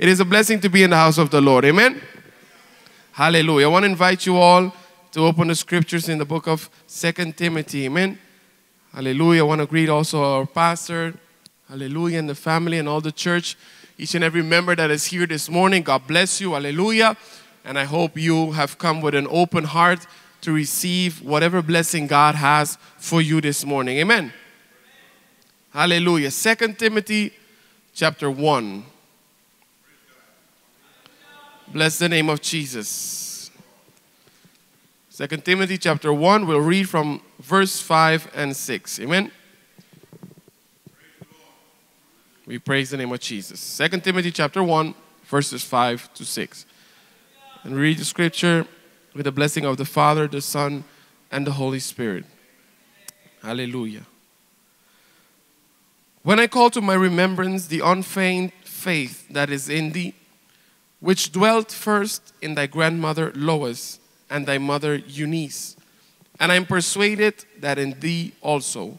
It is a blessing to be in the house of the Lord. Amen. Hallelujah. I want to invite you all to open the scriptures in the book of Second Timothy. Amen. Hallelujah. I want to greet also our pastor. Hallelujah. And the family and all the church. Each and every member that is here this morning. God bless you. Hallelujah. And I hope you have come with an open heart to receive whatever blessing God has for you this morning. Amen. Hallelujah. Second Timothy chapter 1. Bless the name of Jesus. Second Timothy chapter 1, we'll read from verse 5 and 6. Amen. We praise the name of Jesus. Second Timothy chapter 1, verses 5 to 6. And read the scripture with the blessing of the Father, the Son, and the Holy Spirit. Hallelujah. When I call to my remembrance the unfeigned faith that is in thee, which dwelt first in thy grandmother Lois and thy mother Eunice, and I am persuaded that in thee also.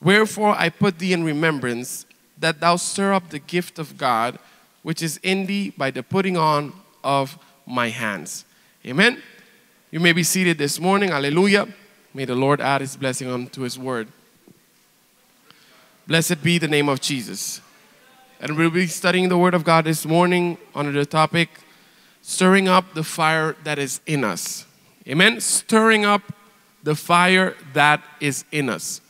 Wherefore I put thee in remembrance that thou stir up the gift of God which is in thee by the putting on of my hands. Amen. You may be seated this morning. Hallelujah. May the Lord add his blessing unto his word. Blessed be the name of Jesus. And we'll be studying the word of God this morning under the topic stirring up the fire that is in us. Amen. Stirring up the fire that is in us.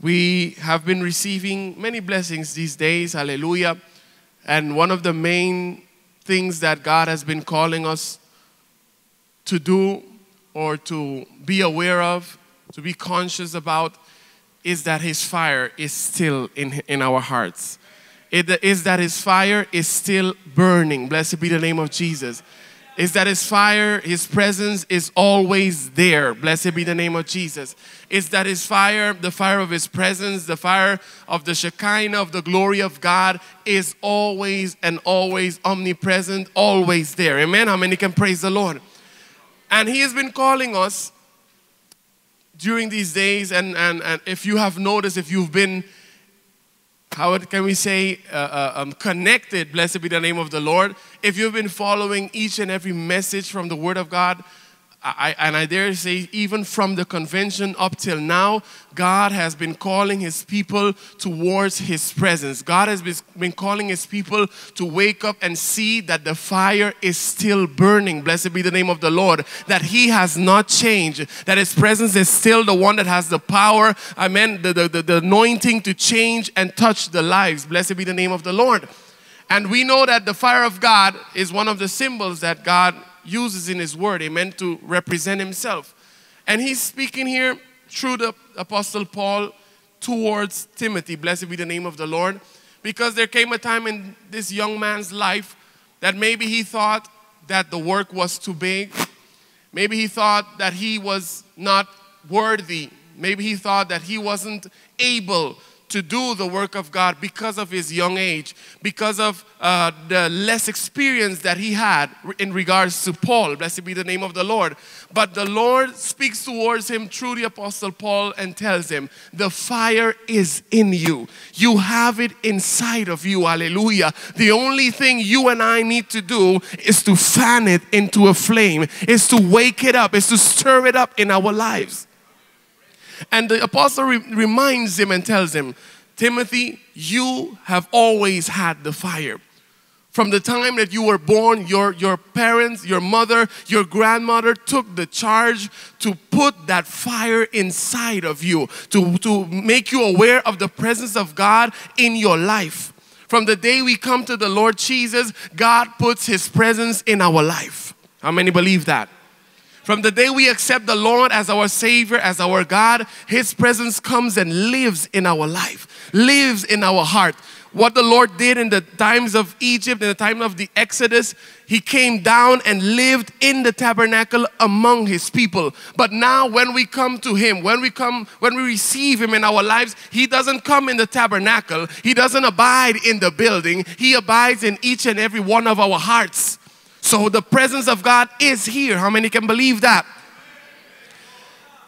We have been receiving many blessings these days. Hallelujah. And one of the main things that God has been calling us to do or to be aware of, to be conscious about, is that His fire is still in, in our hearts. It is that His fire is still burning. Blessed be the name of Jesus. Is that His fire, His presence is always there. Blessed be the name of Jesus. Is that His fire, the fire of His presence, the fire of the Shekinah, of the glory of God, is always and always omnipresent, always there. Amen. How many can praise the Lord? And He has been calling us during these days, and, and, and if you have noticed, if you've been, how can we say, uh, uh, um, connected, blessed be the name of the Lord, if you've been following each and every message from the Word of God, I, and I dare say, even from the convention up till now, God has been calling His people towards His presence. God has been calling His people to wake up and see that the fire is still burning. Blessed be the name of the Lord. That He has not changed, that His presence is still the one that has the power, amen, the, the, the, the anointing to change and touch the lives. Blessed be the name of the Lord. And we know that the fire of God is one of the symbols that God uses in his word, amen, to represent himself. And he's speaking here through the Apostle Paul towards Timothy. Blessed be the name of the Lord. Because there came a time in this young man's life that maybe he thought that the work was too big. Maybe he thought that he was not worthy. Maybe he thought that he wasn't able to do the work of God because of his young age, because of uh, the less experience that he had in regards to Paul. Blessed be the name of the Lord. But the Lord speaks towards him through the Apostle Paul and tells him, The fire is in you. You have it inside of you. Hallelujah. The only thing you and I need to do is to fan it into a flame, is to wake it up, is to stir it up in our lives. And the apostle re- reminds him and tells him, Timothy, you have always had the fire. From the time that you were born, your, your parents, your mother, your grandmother took the charge to put that fire inside of you, to, to make you aware of the presence of God in your life. From the day we come to the Lord Jesus, God puts His presence in our life. How many believe that? From the day we accept the Lord as our Savior, as our God, His presence comes and lives in our life, lives in our heart. What the Lord did in the times of Egypt, in the time of the Exodus, He came down and lived in the tabernacle among His people. But now, when we come to Him, when we come, when we receive Him in our lives, He doesn't come in the tabernacle, He doesn't abide in the building, He abides in each and every one of our hearts. So the presence of God is here. How many can believe that?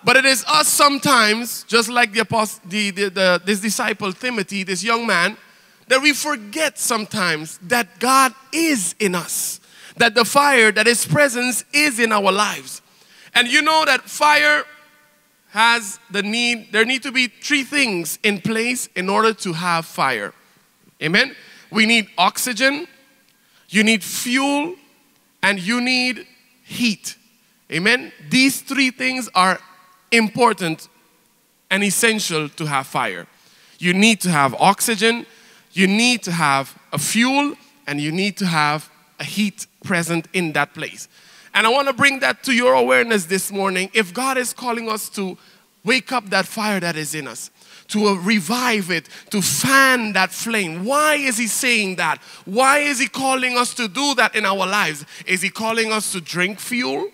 But it is us sometimes, just like the apostle, the, the, the, this disciple Timothy, this young man, that we forget sometimes that God is in us, that the fire, that His presence is in our lives. And you know that fire has the need, there need to be three things in place in order to have fire. Amen? We need oxygen, you need fuel, and you need heat. Amen? These three things are important and essential to have fire. You need to have oxygen, you need to have a fuel, and you need to have a heat present in that place. And I want to bring that to your awareness this morning. If God is calling us to wake up that fire that is in us, to revive it, to fan that flame. Why is He saying that? Why is He calling us to do that in our lives? Is He calling us to drink fuel?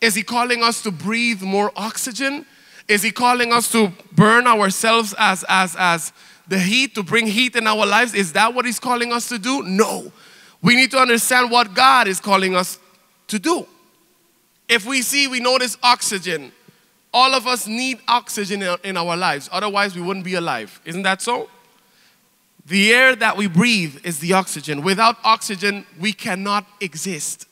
Is He calling us to breathe more oxygen? Is He calling us to burn ourselves as, as, as the heat, to bring heat in our lives? Is that what He's calling us to do? No. We need to understand what God is calling us to do. If we see, we notice oxygen. All of us need oxygen in our lives, otherwise, we wouldn't be alive. Isn't that so? The air that we breathe is the oxygen. Without oxygen, we cannot exist.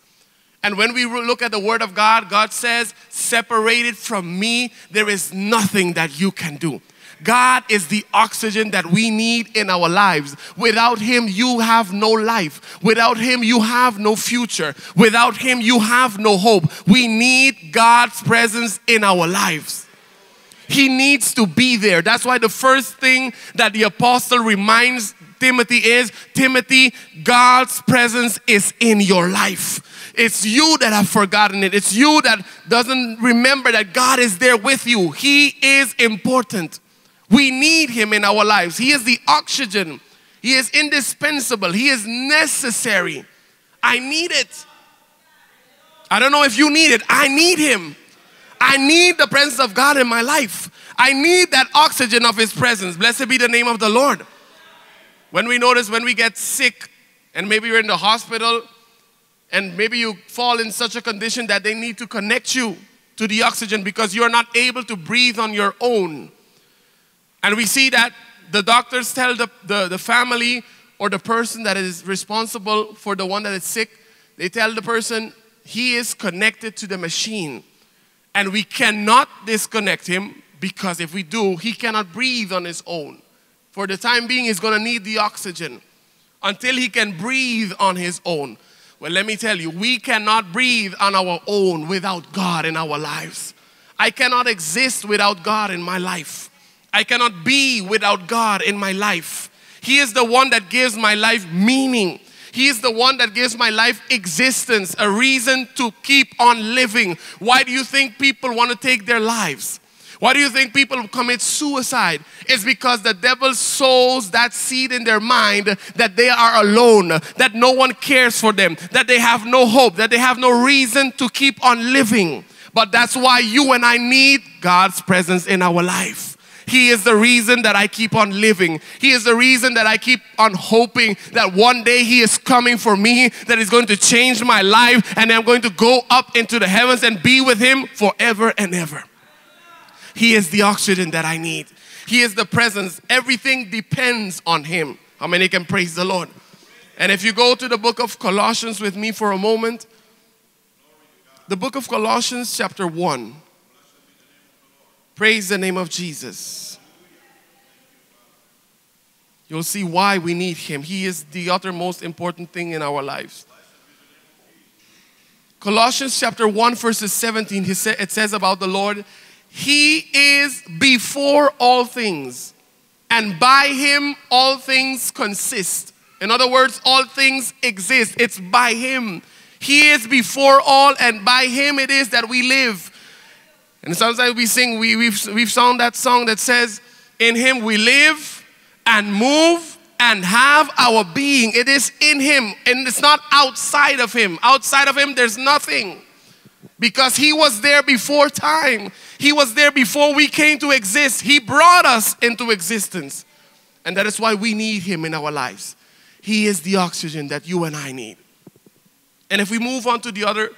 And when we look at the Word of God, God says, separated from me, there is nothing that you can do. God is the oxygen that we need in our lives. Without Him, you have no life. Without Him, you have no future. Without Him, you have no hope. We need God's presence in our lives. He needs to be there. That's why the first thing that the apostle reminds Timothy is Timothy, God's presence is in your life. It's you that have forgotten it. It's you that doesn't remember that God is there with you. He is important. We need Him in our lives. He is the oxygen. He is indispensable. He is necessary. I need it. I don't know if you need it. I need Him. I need the presence of God in my life. I need that oxygen of His presence. Blessed be the name of the Lord. When we notice when we get sick and maybe you're in the hospital and maybe you fall in such a condition that they need to connect you to the oxygen because you are not able to breathe on your own. And we see that the doctors tell the, the, the family or the person that is responsible for the one that is sick, they tell the person he is connected to the machine. And we cannot disconnect him because if we do, he cannot breathe on his own. For the time being, he's going to need the oxygen until he can breathe on his own. Well, let me tell you, we cannot breathe on our own without God in our lives. I cannot exist without God in my life. I cannot be without God in my life. He is the one that gives my life meaning. He is the one that gives my life existence, a reason to keep on living. Why do you think people want to take their lives? Why do you think people commit suicide? It's because the devil sows that seed in their mind that they are alone, that no one cares for them, that they have no hope, that they have no reason to keep on living. But that's why you and I need God's presence in our life. He is the reason that I keep on living. He is the reason that I keep on hoping that one day He is coming for me, that is going to change my life, and I'm going to go up into the heavens and be with Him forever and ever. He is the oxygen that I need. He is the presence. Everything depends on Him. How many can praise the Lord? And if you go to the book of Colossians with me for a moment, the book of Colossians, chapter 1. Praise the name of Jesus. You'll see why we need Him. He is the uttermost important thing in our lives. Colossians chapter 1, verses 17, it says about the Lord, he is before all things, and by him all things consist. In other words, all things exist. It's by him. He is before all, and by him it is that we live. And sometimes we sing, we, we've, we've sung that song that says, In him we live and move and have our being. It is in him, and it's not outside of him. Outside of him, there's nothing because He was there before time. He was there before we came to exist. He brought us into existence. And that is why we need Him in our lives. He is the oxygen that you and I need. And if we move on to the other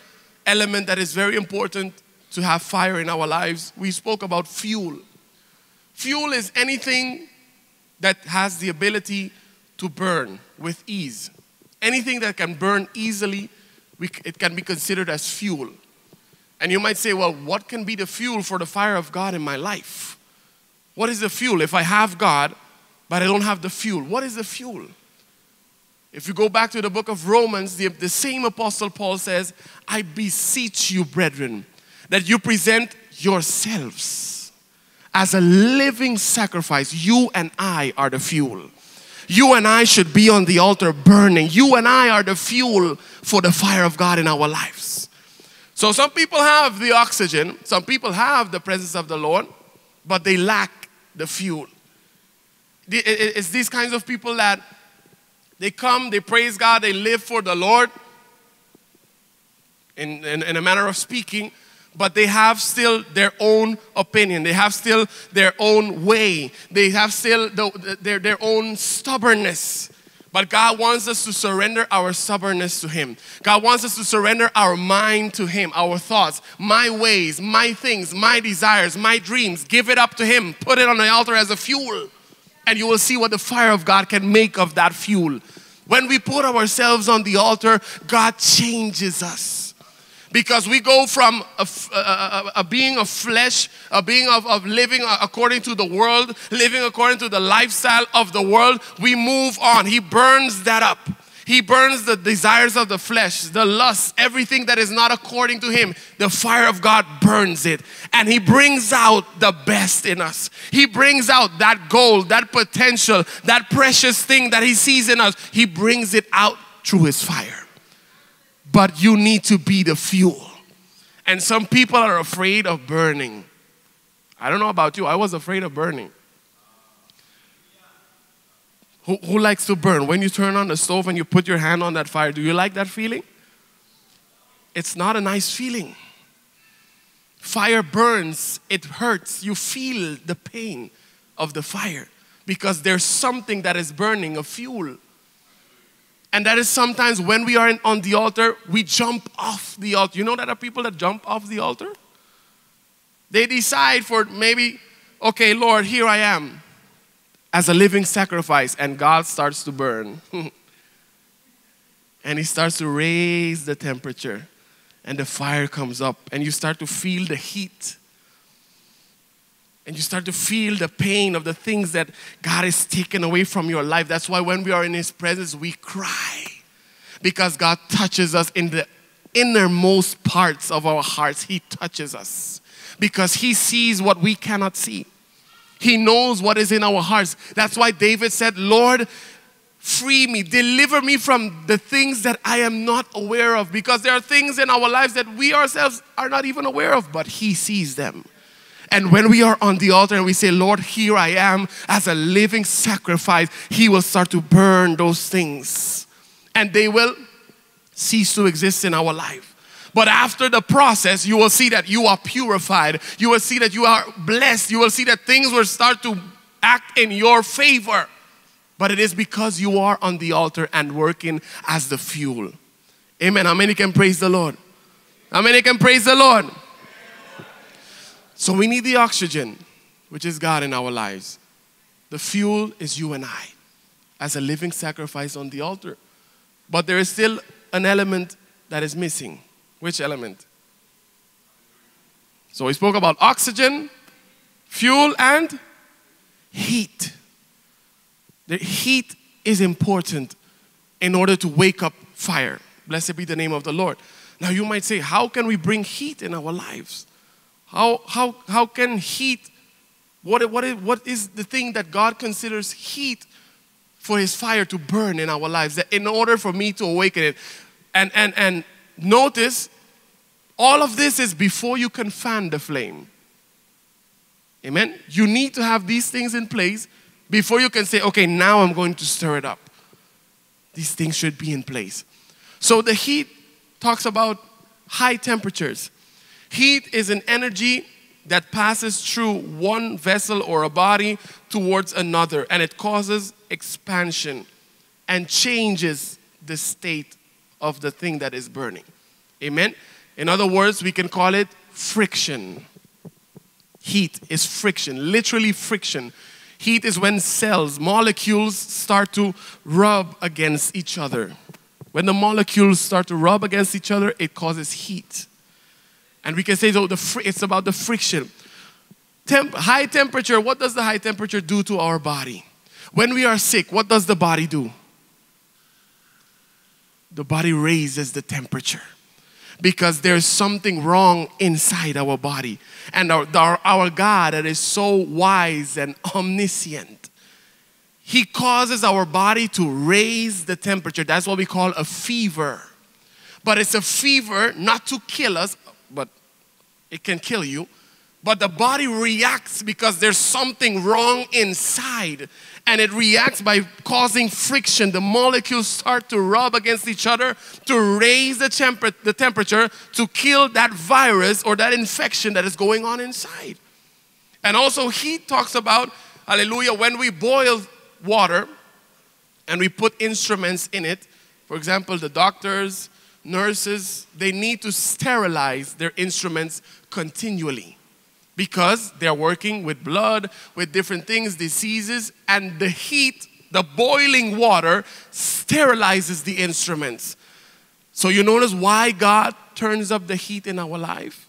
element that is very important to have fire in our lives, we spoke about fuel. Fuel is anything that has the ability to burn with ease. Anything that can burn easily, we, it can be considered as fuel. And you might say, well, what can be the fuel for the fire of God in my life? What is the fuel? If I have God, but I don't have the fuel, what is the fuel? If you go back to the book of Romans, the, the same apostle Paul says, I beseech you, brethren, that you present yourselves as a living sacrifice. You and I are the fuel. You and I should be on the altar burning. You and I are the fuel for the fire of God in our lives. So, some people have the oxygen, some people have the presence of the Lord, but they lack the fuel. It's these kinds of people that they come, they praise God, they live for the Lord in, in, in a manner of speaking, but they have still their own opinion. They have still their own way. They have still the, their, their own stubbornness. But God wants us to surrender our stubbornness to Him. God wants us to surrender our mind to Him, our thoughts, my ways, my things, my desires, my dreams. Give it up to Him. Put it on the altar as a fuel. And you will see what the fire of God can make of that fuel. When we put ourselves on the altar, God changes us because we go from a, a, a, being of flesh, a being of, of living according to the world, living according to the lifestyle of the world, we move on. He burns that up. He burns the desires of the flesh, the lust, everything that is not according to Him. The fire of God burns it. And He brings out the best in us. He brings out that gold, that potential, that precious thing that He sees in us. He brings it out through His fire but you need to be the fuel. And some people are afraid of burning. I don't know about you, I was afraid of burning. Who, who likes to burn? When you turn on the stove and you put your hand on that fire, do you like that feeling? It's not a nice feeling. Fire burns, it hurts. You feel the pain of the fire because there's something that is burning, a fuel and that is sometimes when we are in, on the altar, we jump off the altar. You know that are people that jump off the altar? They decide for maybe, okay, Lord, here I am as a living sacrifice, and God starts to burn. and He starts to raise the temperature, and the fire comes up, and you start to feel the heat and you start to feel the pain of the things that God has taken away from your life. That's why when we are in His presence, we cry because God touches us in the innermost parts of our hearts. He touches us because He sees what we cannot see. He knows what is in our hearts. That's why David said, Lord, free me, deliver me from the things that I am not aware of because there are things in our lives that we ourselves are not even aware of, but He sees them. And when we are on the altar and we say, Lord, here I am as a living sacrifice, He will start to burn those things. And they will cease to exist in our life. But after the process, you will see that you are purified. You will see that you are blessed. You will see that things will start to act in your favor. But it is because you are on the altar and working as the fuel. Amen. How many can praise the Lord? How many can praise the Lord? So we need the oxygen, which is God in our lives. The fuel is you and I as a living sacrifice on the altar. But there is still an element that is missing. Which element? So we spoke about oxygen, fuel, and heat. The heat is important in order to wake up fire. Blessed be the name of the Lord. Now you might say, how can we bring heat in our lives? How, how, how can heat, what, what, is, what is the thing that God considers heat for his fire to burn in our lives? That in order for me to awaken it. And, and, and notice, all of this is before you can fan the flame. Amen? You need to have these things in place before you can say, okay, now I'm going to stir it up. These things should be in place. So the heat talks about high temperatures. Heat is an energy that passes through one vessel or a body towards another, and it causes expansion and changes the state of the thing that is burning. Amen? In other words, we can call it friction. Heat is friction, literally friction. Heat is when cells, molecules start to rub against each other. When the molecules start to rub against each other, it causes heat. And we can say, fr- it's about the friction. Temp- high temperature, what does the high temperature do to our body? When we are sick, what does the body do? The body raises the temperature because there's something wrong inside our body. And our, our, our God, that is so wise and omniscient, He causes our body to raise the temperature. That's what we call a fever. But it's a fever not to kill us, but it can kill you. But the body reacts because there's something wrong inside and it reacts by causing friction. The molecules start to rub against each other to raise the, temper- the temperature to kill that virus or that infection that is going on inside. And also, he talks about, hallelujah, when we boil water and we put instruments in it, for example, the doctors, nurses, they need to sterilize their instruments continually because they're working with blood, with different things, diseases, and the heat, the boiling water, sterilizes the instruments. So you notice why God turns up the heat in our life?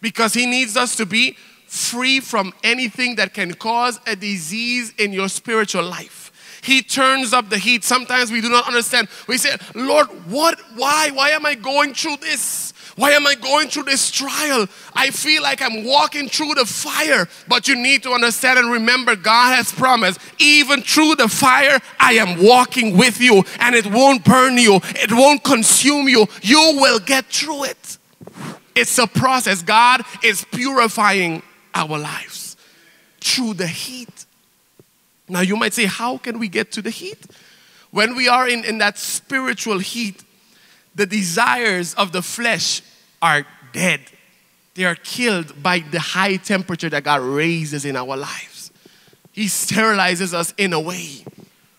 Because He needs us to be free from anything that can cause a disease in your spiritual life. He turns up the heat. Sometimes we do not understand. We say, Lord, what, why, why am I going through this? Why am I going through this trial? I feel like I'm walking through the fire. But you need to understand and remember God has promised, even through the fire, I am walking with you and it won't burn you, it won't consume you. You will get through it. It's a process. God is purifying our lives through the heat. Now, you might say, How can we get to the heat? When we are in, in that spiritual heat, the desires of the flesh are dead. They are killed by the high temperature that God raises in our lives. He sterilizes us in a way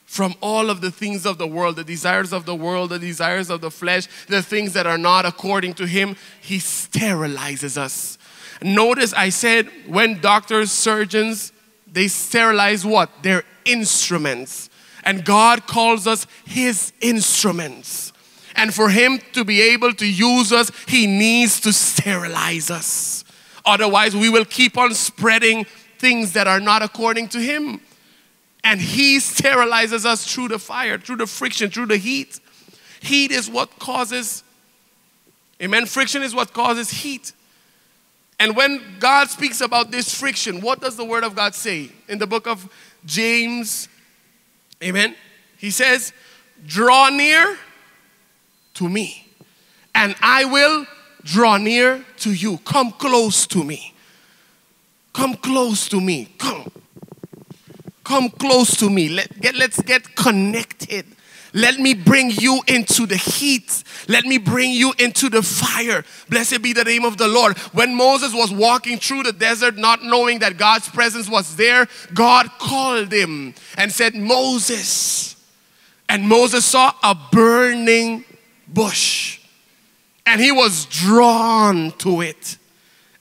from all of the things of the world, the desires of the world, the desires of the flesh, the things that are not according to Him. He sterilizes us. Notice I said when doctors, surgeons, they sterilize what? Their instruments. And God calls us His instruments. And for Him to be able to use us, He needs to sterilize us. Otherwise, we will keep on spreading things that are not according to Him. And He sterilizes us through the fire, through the friction, through the heat. Heat is what causes, amen, friction is what causes heat. And when God speaks about this friction, what does the Word of God say? In the book of James, amen, He says, Draw near to me, and I will draw near to you. Come close to me. Come close to me. Come. Come close to me. Let, get, let's get connected. Let me bring you into the heat. Let me bring you into the fire. Blessed be the name of the Lord. When Moses was walking through the desert, not knowing that God's presence was there, God called him and said, Moses. And Moses saw a burning bush. And he was drawn to it.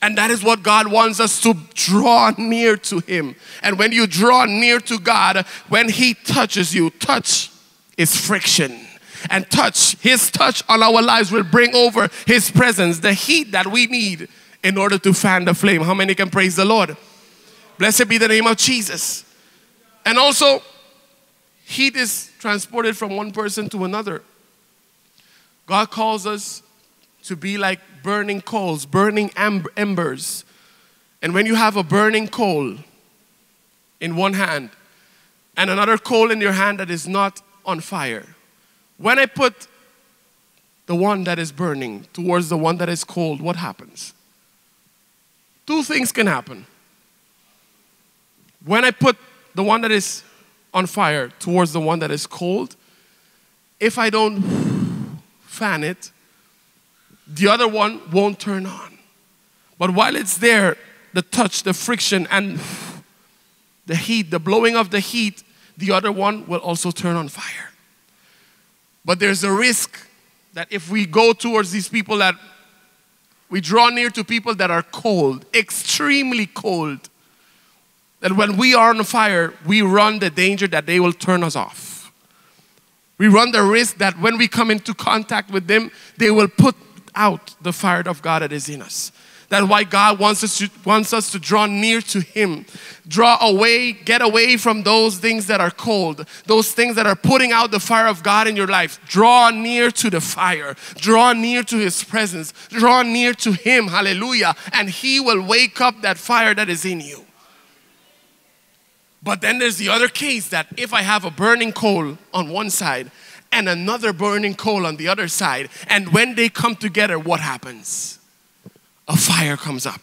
And that is what God wants us to draw near to Him. And when you draw near to God, when He touches you, touch is friction. And touch, His touch on our lives will bring over His presence, the heat that we need in order to fan the flame. How many can praise the Lord? Blessed be the name of Jesus. And also, heat is transported from one person to another. God calls us to be like burning coals, burning embers. And when you have a burning coal in one hand and another coal in your hand that is not on fire, when I put the one that is burning towards the one that is cold, what happens? Two things can happen. When I put the one that is on fire towards the one that is cold, if I don't fan it, the other one won't turn on. But while it's there, the touch, the friction, and the heat, the blowing of the heat, the other one will also turn on fire. But there's a risk that if we go towards these people that we draw near to people that are cold, extremely cold, that when we are on fire, we run the danger that they will turn us off. We run the risk that when we come into contact with them, they will put out the fire of God that is in us. That's why God wants us, to, wants us to draw near to Him. Draw away, get away from those things that are cold, those things that are putting out the fire of God in your life. Draw near to the fire. Draw near to His presence. Draw near to Him. Hallelujah. And He will wake up that fire that is in you. But then there's the other case that if I have a burning coal on one side and another burning coal on the other side, and when they come together, what happens? A fire comes up.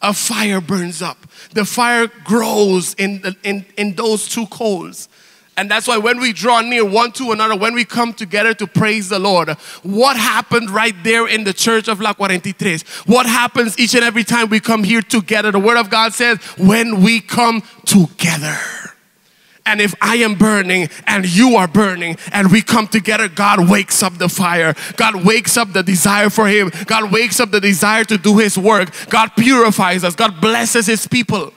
A fire burns up. The fire grows in, the, in, in those two coals. And that's why when we draw near one to another, when we come together to praise the Lord, what happened right there in the church of La 43? What happens each and every time we come here together? The Word of God says, when we come together. And if I am burning and you are burning and we come together, God wakes up the fire. God wakes up the desire for Him. God wakes up the desire to do His work. God purifies us. God blesses His people.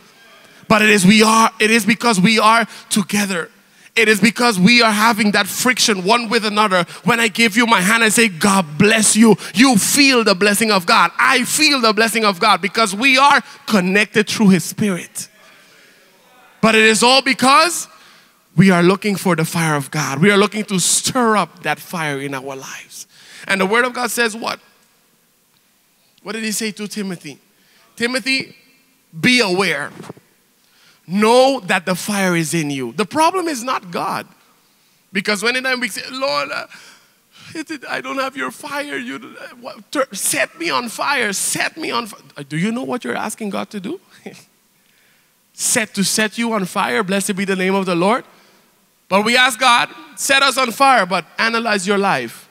But it is we are, it is because we are together. It is because we are having that friction one with another. When I give you my hand, I say, God bless you. You feel the blessing of God. I feel the blessing of God because we are connected through His Spirit. But it is all because we are looking for the fire of God. We are looking to stir up that fire in our lives. And the Word of God says what? What did He say to Timothy? Timothy, be aware know that the fire is in you. The problem is not God. Because when we say, Lord, uh, I don't have your fire, you uh, what, set me on fire, set me on fire. Uh, do you know what you're asking God to do? set to set you on fire, blessed be the name of the Lord. But we ask God, set us on fire, but analyze your life.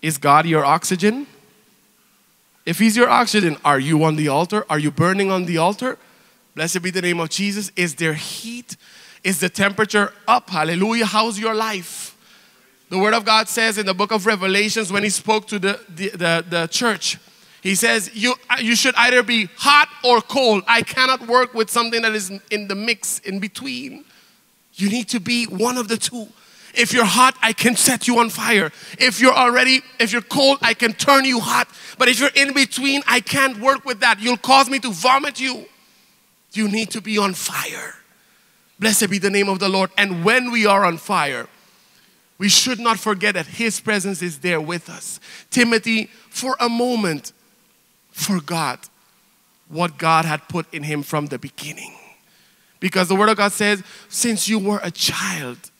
Is God your oxygen? If He's your oxygen, are you on the altar? Are you burning on the altar? Blessed be the name of Jesus. Is there heat? Is the temperature up? Hallelujah. How's your life? The Word of God says in the book of Revelations when He spoke to the, the, the, the church, He says, you, you should either be hot or cold. I cannot work with something that is in the mix in between. You need to be one of the two. If you're hot, I can set you on fire. If you're already, if you're cold, I can turn you hot. But if you're in between, I can't work with that. You'll cause me to vomit you. You need to be on fire. Blessed be the name of the Lord. And when we are on fire, we should not forget that His presence is there with us. Timothy, for a moment, forgot what God had put in him from the beginning. Because the Word of God says, since you were a child,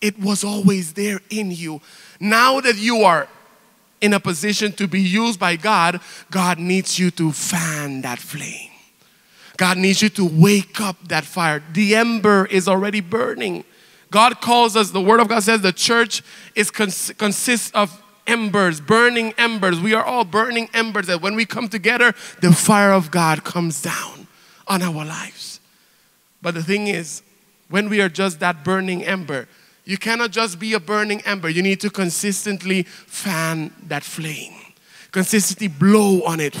it was always there in you. Now that you are in a position to be used by God, God needs you to fan that flame. God needs you to wake up that fire. The ember is already burning. God calls us, the Word of God says the church is cons- consists of embers, burning embers. We are all burning embers that when we come together, the fire of God comes down on our lives. But the thing is, when we are just that burning ember, you cannot just be a burning ember. You need to consistently fan that flame, consistently blow on it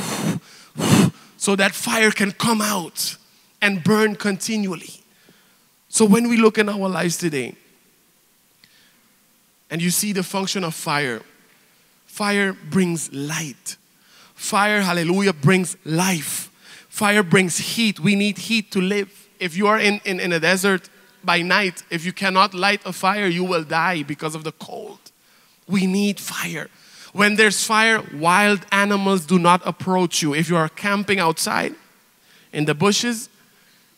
so that fire can come out and burn continually. So when we look in our lives today and you see the function of fire, fire brings light. Fire, hallelujah, brings life. Fire brings heat. We need heat to live. If you are in, in, in a desert by night, if you cannot light a fire, you will die because of the cold. We need fire. When there's fire, wild animals do not approach you. If you are camping outside in the bushes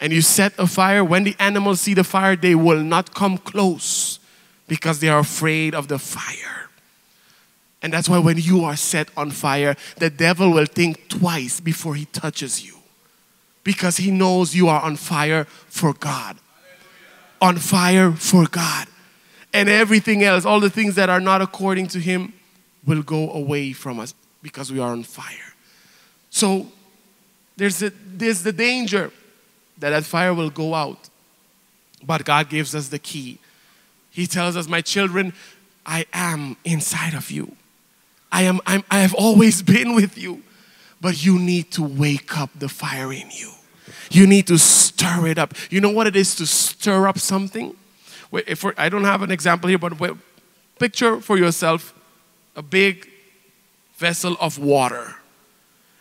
and you set a fire, when the animals see the fire, they will not come close because they are afraid of the fire. And that's why when you are set on fire, the devil will think twice before he touches you because he knows you are on fire for God. On fire for God. And everything else, all the things that are not according to him, will go away from us because we are on fire. So there's, a, there's the danger that that fire will go out. But God gives us the key. He tells us, My children, I am inside of you. I, am, I'm, I have always been with you. But you need to wake up the fire in you. You need to stir it up. You know what it is to stir up something? If I don't have an example here, but picture for yourself a big vessel of water.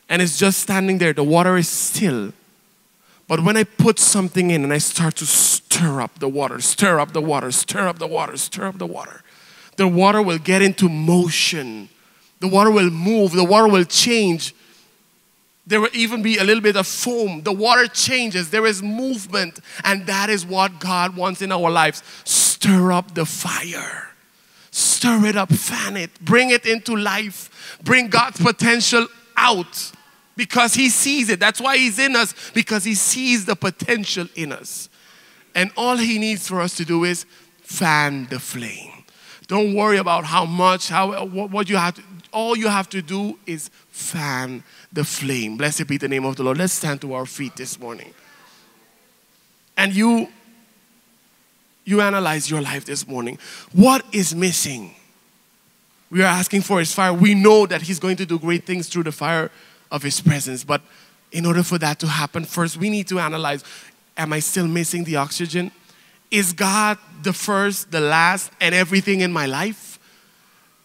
And it's just standing there. The water is still. But when I put something in and I start to stir up the water, stir up the water, stir up the water, stir up the water, the water will get into motion. The water will move. The water will change. There will even be a little bit of foam. The water changes. There is movement. And that is what God wants in our lives. Stir up the fire. Stir it up, fan it, bring it into life. Bring God's potential out because He sees it. That's why He's in us, because He sees the potential in us. And all He needs for us to do is fan the flame. Don't worry about how much, how what you have to, all you have to do is fan the flame. Blessed be the name of the Lord. Let's stand to our feet this morning. And you you analyze your life this morning. What is missing? We are asking for his fire. We know that he's going to do great things through the fire of his presence, but in order for that to happen, first we need to analyze am I still missing the oxygen? Is God the first, the last, and everything in my life?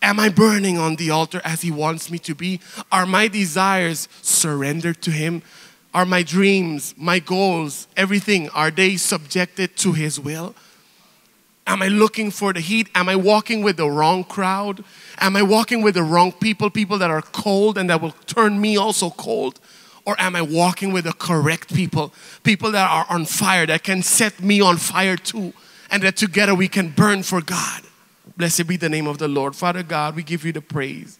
Am I burning on the altar as He wants me to be? Are my desires surrendered to Him? Are my dreams, my goals, everything, are they subjected to His will? Am I looking for the heat? Am I walking with the wrong crowd? Am I walking with the wrong people, people that are cold and that will turn me also cold? Or am I walking with the correct people, people that are on fire, that can set me on fire too, and that together we can burn for God? Blessed be the name of the Lord. Father God, we give you the praise.